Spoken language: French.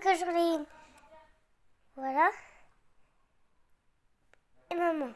que j'en ai. Voilà. Et maman.